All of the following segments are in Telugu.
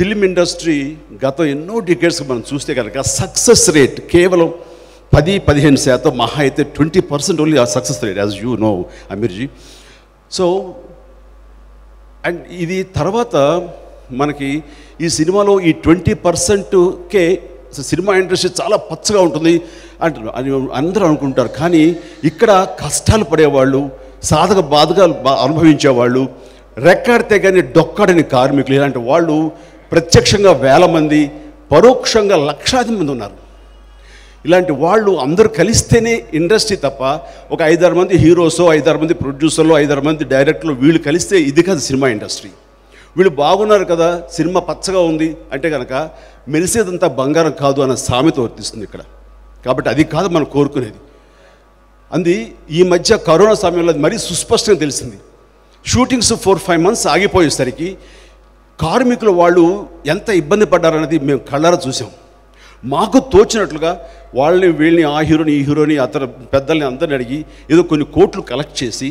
ఫిల్మ్ ఇండస్ట్రీ గత ఎన్నో డికేట్స్ మనం చూస్తే కనుక సక్సెస్ రేట్ కేవలం పది పదిహేను శాతం మహా అయితే ట్వంటీ పర్సెంట్ ఓన్లీ ఆ success rate as you know అమీర్జీ. So and ఇది తర్వాత మనకి ఈ సినిమాలో ఈ ట్వంటీ పర్సెంట్కే సినిమా ఇండస్ట్రీ చాలా పచ్చగా ఉంటుంది అంటారు అని అందరూ అనుకుంటారు. కానీ ఇక్కడ కష్టాలు పడేవాళ్ళు సాధక బాధగా బా- అనుభవించేవాళ్ళు రెక్కాడితే కానీ డొక్కాడని కార్మికులు ఇలాంటి వాళ్ళు ప్రత్యక్షంగా వేల మంది పరోక్షంగా లక్షాది మంది ఉన్నారు. ఇలాంటి వాళ్ళు అందరూ కలిస్తేనే ఇండస్ట్రీ తప్ప ఒక ఐదారు మంది హీరోసో ఐదారు మంది ప్రొడ్యూసర్లు ఐదారు మంది డైరెక్టర్లు వీళ్ళు కలిస్తే ఇది కాదు సినిమా ఇండస్ట్రీ. వీళ్ళు బాగున్నారు కదా సినిమా పచ్చగా ఉంది అంటే కనుక మెరిసేదంతా బంగారం కాదు అన్న సామెత వర్తిస్తుంది ఇక్కడ. కాబట్టి అది కాదు మనం కోరుకునేది. అంది ఈ మధ్య కరోనా సమయంలో మరీ సుస్పష్టంగా తెలిసింది. షూటింగ్స్ ఫోర్ ఫైవ్ మంత్స్ ఆగిపోయేసరికి కార్మికులు వాళ్ళు ఎంత ఇబ్బంది పడ్డారనేది మేము కళ్ళారా చూసాం. మాకు తోచినట్లుగా వాళ్ళని వీళ్ళని ఆ హీరోని ఈ హీరోని అతను పెద్దల్ని అందరిని అడిగి ఏదో కొన్ని కోట్లు కలెక్ట్ చేసి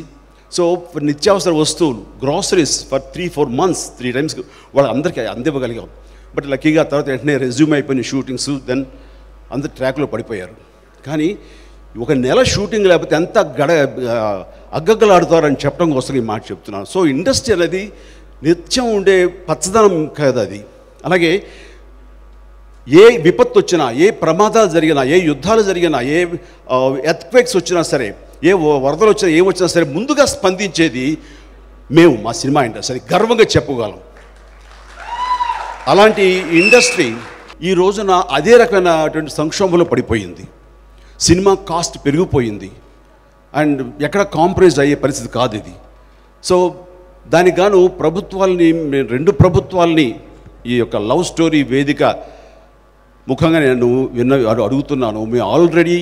సో నిత్యావసర వస్తువులు groceries for three four months three times వాళ్ళందరికీ అందివ్వగలిగాం. బట్ లక్కీగా తర్వాత వెంటనే రెజ్యూమ్ అయిపోయిన షూటింగ్స్ దెన్ అందరు ట్రాక్లో పడిపోయారు. కానీ ఒక నెల షూటింగ్ లేకపోతే ఎంత గడ అగ్గగలాడుతారని చెప్పడం కోసం ఈ మాట చెప్తున్నాను. సో ఇండస్ట్రీ అనేది నిత్యం ఉండే పచ్చదనం కాదు అది. అలాగే ఏ విపత్తు వచ్చినా ఏ ప్రమాదాలు జరిగినా ఏ యుద్ధాలు జరిగినా ఏ ఎత్క్వేక్స్ వచ్చినా సరే ఏ వరదలు వచ్చినా ఏం వచ్చినా సరే ముందుగా స్పందించేది మేము మా సినిమా ఇండస్ట్రీ. గర్వంగా చెప్పగలం. అలాంటి ఇండస్ట్రీ ఈ రోజున అదే రకమైనటువంటి సంక్షోభంలో పడిపోయింది. సినిమా కాస్ట్ పెరిగిపోయింది. అండ్ ఎక్కడ కాంప్రమైజ్ అయ్యే పరిస్థితి కాదు ఇది. సో దానికి గాను ప్రభుత్వాలని రెండు ప్రభుత్వాలని ఈ యొక్క లవ్ స్టోరీ వేదిక ముఖంగా నేను విన్న అడుగుతున్నాను. మేము ఆల్రెడీ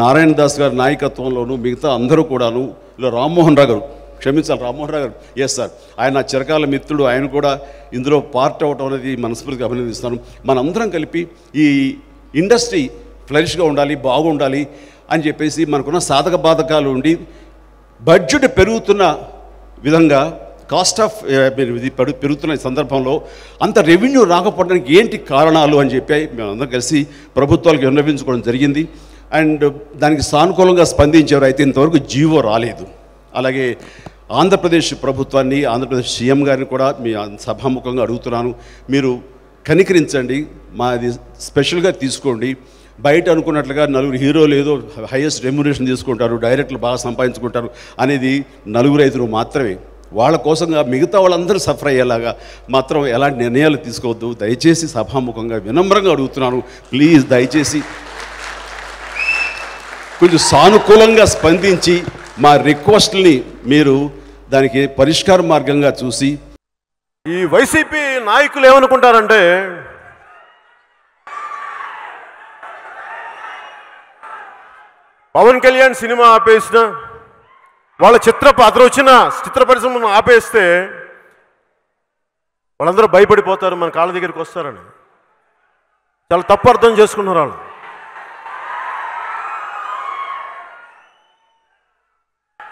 నారాయణ దాస్ గారి నాయకత్వంలోను మిగతా అందరూ కూడాను ఇలా రామ్మోహన్ రావు గారు క్షమించాలి రామ్మోహన్ రావు గారు. ఎస్ సార్ ఆయన చిరకాల మిత్రుడు ఆయన కూడా ఇందులో పార్ట్ అవ్వటం అనేది మనస్ఫూర్తిగా అభినందిస్తాను మనందరం కలిపి ఈ ఇండస్ట్రీ ఫ్లరిష్గా ఉండాలి బాగుండాలి అని చెప్పేసి మనకున్న సాధక బాధకాలు ఉండి బడ్జెట్ పెరుగుతున్న విధంగా కాస్ట్ ఆఫ్ ఇది పెరు- పెరుగుతున్న ఈ సందర్భంలో అంత రెవెన్యూ రాకపోవడానికి ఏంటి కారణాలు అని చెప్పి మేమందరం కలిసి ప్రభుత్వాలకు విన్నవించుకోవడం జరిగింది. అండ్ దానికి సానుకూలంగా స్పందించేవారు అయితే ఇంతవరకు జీవో రాలేదు. అలాగే ఆంధ్రప్రదేశ్ ప్రభుత్వాన్ని ఆంధ్రప్రదేశ్ సీఎం గారిని కూడా మీ సభాముఖంగా అడుగుతున్నాను. మీరు కనికరించండి మాది స్పెషల్గా తీసుకోండి. బయట అనుకున్నట్లుగా నలుగురు హీరోలు ఏదో హైయెస్ట్ రెమ్యునేషన్ తీసుకుంటారు డైరెక్టర్లు బాగా సంపాదించుకుంటారు అనేది నలుగురు ఐదుగురు మాత్రమే. వాళ్ళ కోసంగా మిగతా వాళ్ళందరూ సఫర్ అయ్యేలాగా మాత్రం ఎలాంటి నిర్ణయాలు తీసుకోవద్దు. దయచేసి సభాముఖంగా వినమ్రంగా అడుగుతున్నాను. ప్లీజ్ దయచేసి కొంచెం సానుకూలంగా స్పందించి మా రిక్వెస్ట్ని మీరు దానికి పరిష్కార మార్గంగా చూసి ఈ వైసీపీ నాయకులు ఏమనుకుంటారంటే పవన్ కళ్యాణ్ సినిమా ఆపేసిన వాళ్ళ చిత్ర అతను వచ్చిన చిత్ర పరిశ్రమను ఆపేస్తే వాళ్ళందరూ భయపడిపోతారు మన కాళ్ళ దగ్గరికి వస్తారని. చాలా తప్పు అర్థం చేసుకున్నారు వాళ్ళు.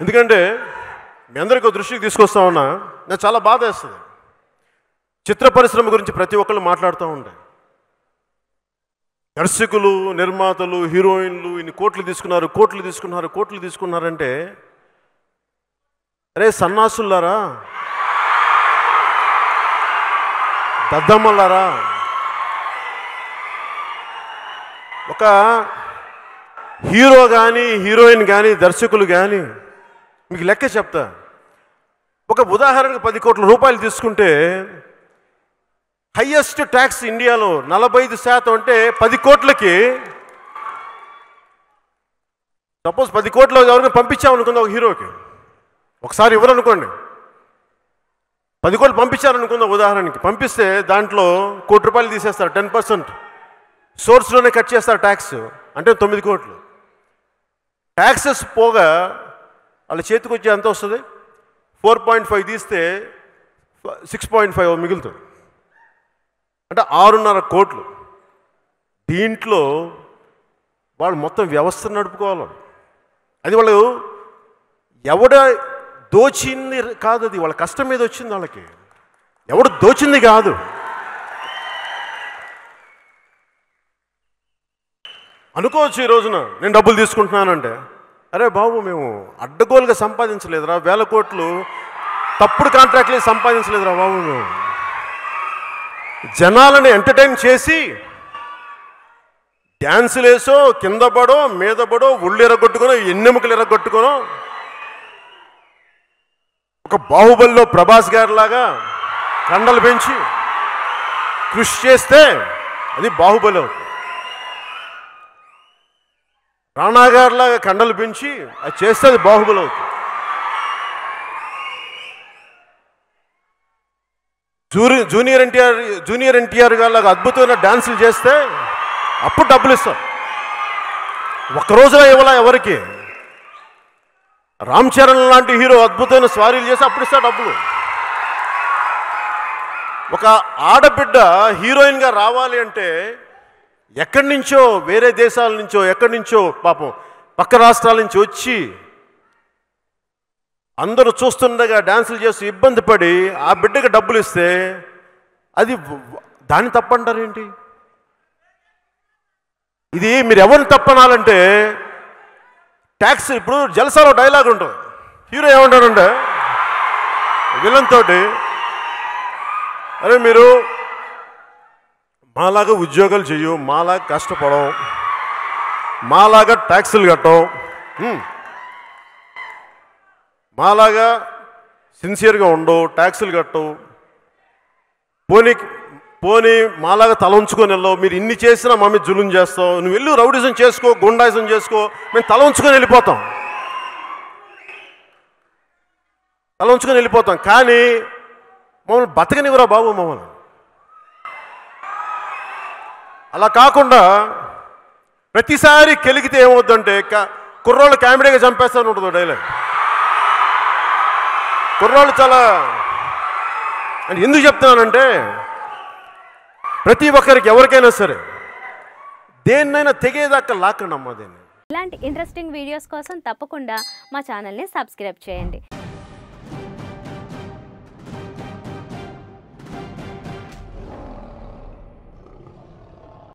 ఎందుకంటే మీ అందరికీ ఒక దృష్టికి తీసుకొస్తా ఉన్నా నాకు చాలా బాధ వేస్తుంది. చిత్ర పరిశ్రమ గురించి ప్రతి ఒక్కళ్ళు మాట్లాడుతూ ఉంటాయి దర్శకులు నిర్మాతలు హీరోయిన్లు ఇన్ని కోట్లు తీసుకున్నారు కోట్లు తీసుకున్నారు కోట్లు తీసుకున్నారంటే అరే సన్నాసులారా దద్దమ్మలారా ఒక హీరో కానీ హీరోయిన్ కానీ దర్శకులు కానీ మీకు లెక్క చెప్తా. ఒక ఉదాహరణకు పది కోట్ల రూపాయలు తీసుకుంటే హయ్యెస్ట్ ట్యాక్స్ ఇండియాలో నలభై ఐదు శాతం అంటే పది కోట్లకి సపోజ్ పది కోట్లు ఎవరికి పంపించామనుకుందాం ఒక హీరోకి. ఒకసారి ఇవ్వరనుకోండి. పది కోట్లు పంపించారనుకుందాం ఉదాహరణకి. పంపిస్తే దాంట్లో కోటి రూపాయలు తీసేస్తారు టెన్ పర్సెంట్. సోర్స్లోనే కట్ చేస్తారు ట్యాక్స్ అంటే తొమ్మిది కోట్లు. ట్యాక్సెస్ పోగా వాళ్ళ చేతికి వచ్చి ఎంత వస్తుంది? ఫోర్ పాయింట్ ఫైవ్ తీస్తే సిక్స్ పాయింట్ ఫైవ్ మిగులుతుంది. అంటే ఆరున్నర కోట్లు. దీంట్లో వాళ్ళు మొత్తం వ్యవస్థను నడుపుకోవాలి. అది వాళ్ళు ఎవడ దోచింది కాదు అది వాళ్ళ కష్టం మీద వచ్చింది వాళ్ళకి. ఎవడు దోచింది కాదు. అనుకోవచ్చు ఈ రోజున నేను డబ్బులు తీసుకుంటున్నానంటే అరే బాబు మేము అడ్డగోలుగా సంపాదించలేదురా వేల కోట్లు తప్పుడు కాంట్రాక్ట్లే సంపాదించలేదురా బాబు మేము. జనాలను ఎంటర్టైన్ చేసి డ్యాన్సులు వేసో కింద పడో మీద పడో ఒళ్ళు ఎరగొట్టుకునో ఎన్నెముకలు ఎరగొట్టుకునో ఒక బాహుబలిలో ప్రభాస్ గారిలాగా కండలు పెంచి కృషి చేస్తే అది బాహుబలి అవుతుంది. రాణా గారిలాగా కండలు పెంచి అది చేస్తే అది బాహుబలి అవుతుంది. జూరి జూనియర్ ఎన్టీఆర్ జూనియర్ ఎన్టీఆర్ గారిలాగా అద్భుతమైన డాన్సులు చేస్తే అప్పుడు డబ్బులు ఇస్తారు. ఒక్క రోజులో ఇవ్వాల ఎవరికి? రామ్ చరణ్ లాంటి హీరో అద్భుతమైన స్వారీలు చేసి అప్పుడు ఇస్తా డబ్బులు. ఒక ఆడబిడ్డ హీరోయిన్గా రావాలి అంటే ఎక్కడి నుంచో వేరే దేశాల నుంచో ఎక్కడి నుంచో పాపం పక్క రాష్ట్రాల నుంచి వచ్చి అందరూ చూస్తుండగా డ్యాన్సులు చేస్తూ ఇబ్బంది పడి ఆ బిడ్డకి డబ్బులు ఇస్తే అది దాన్ని తప్పంటారేంటి? ఇది మీరు ఎవరిని తప్పనాలంటే ట్యాక్స్ ఇప్పుడు జలసాలో డైలాగ్ ఉంటుంది. హీరో ఏమంటాడంటే విలన్ తోటి అరే మీరు మాలాగా ఉద్యోగాలు చేయు మాలాగా కష్టపడం మాలాగా ట్యాక్సులు కట్టం మాలాగా సిన్సియర్గా ఉండవు ట్యాక్సులు కట్టవు పోనీ పోనీ మాలాగా తల ఉంచుకొని వెళ్ళవు. మీరు ఇన్ని చేసినా మమ్మీ జులుం చేస్తావు. నువ్వు వెళ్ళు రౌడిజం చేసుకో గుండాయిజం చేసుకో. మేము తల ఉంచుకొని వెళ్ళిపోతాం. తల ఉంచుకొని వెళ్ళిపోతాం. కానీ మమ్మల్ని బతకనివ్వరా బాబు మమ్మల్ని? అలా కాకుండా ప్రతిసారి కెలిగితే ఏమవుద్దంటే కుర్రోళ్ళు కామెడీగా చంపేస్తాను ఉంటుంది డైలాగ్ కుర్రోళ్ళు చాలా అంటే ఎందుకు చెప్తున్నానంటే ప్రతి ఒక్కరికి ఎవరికైనా సరే దేన్నైనా తెగేదాకా లాక్కండి అమ్మా దీన్ని ఇలాంటి ఇంట్రెస్టింగ్ వీడియోస్ కోసం తప్పకుండా మా ఛానల్ని సబ్స్క్రైబ్ చేయండి.